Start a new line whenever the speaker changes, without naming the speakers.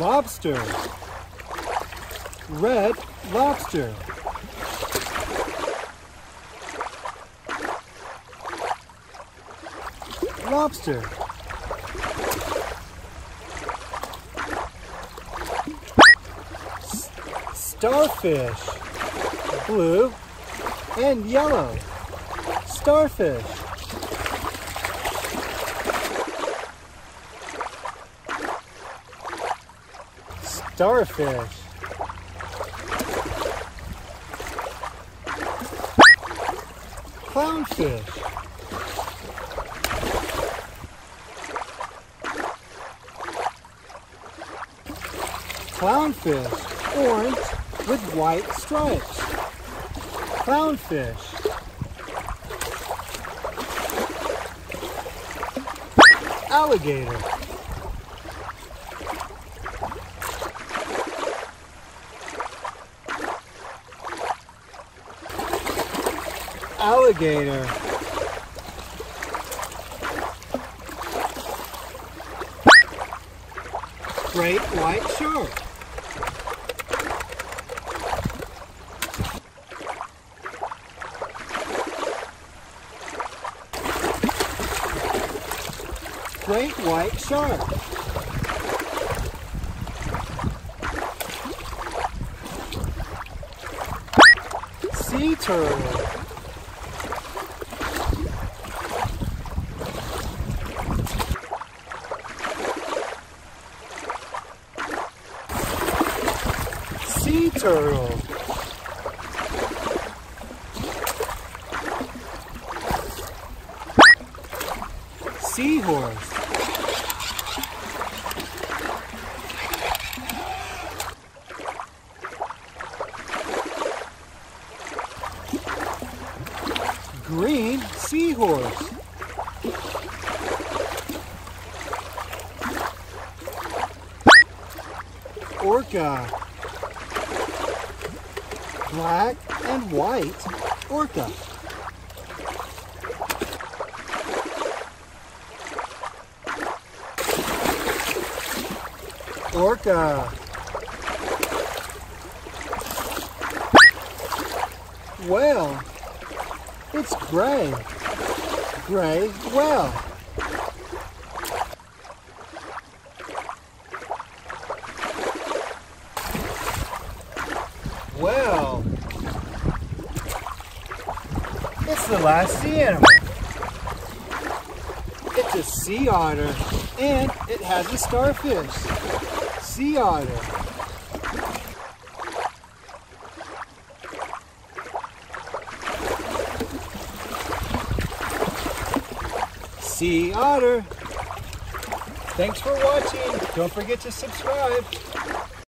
lobster, red lobster. Lobster. S- Starfish. Blue and yellow. Starfish. Starfish. Clownfish. Clownfish, orange with white stripes. Clownfish. Alligator. Alligator. Great white shark. Great white shark. Sea turtle. Sea turtle. Seahorse. Green seahorse. Orca. Black and white orca. Orca. Whale. It's gray. Gray. Well, it's the last sea animal. It's a sea otter, and it has a starfish. Sea otter. Sea otter. Thanks for watching. Don't forget to subscribe.